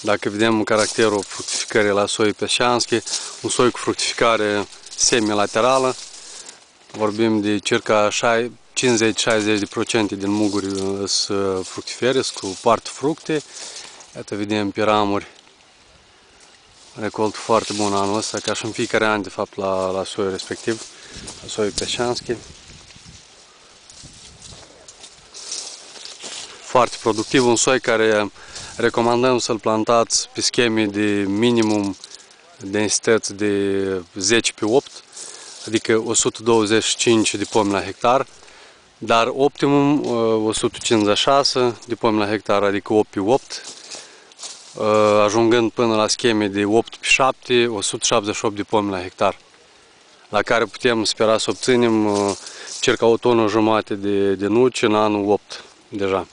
Dacă vedem caracterul fructificării la soi peșanski, un soi cu fructificare semilaterală, vorbim de circa 50-60% din muguri sunt fructifere, cu parte fructe. Iată vedem pe ramuri recolt foarte bun anul ăsta, ca și în fiecare an, de fapt, la, la soiul respectiv, la soiul peșanski. Foarte productiv, un soi care recomandăm să-l plantați pe scheme de minimum densități de 10 pe 8, adică 125 de pomi la hectar, dar optimum 156 uh, de pomi la hectar, adică 8 pe 8, uh, ajungând până la scheme de 8 pe 7, 178 de pomi la hectar, la care putem spera să obținem uh, circa o tonă jumate de, de nuci în anul 8 deja.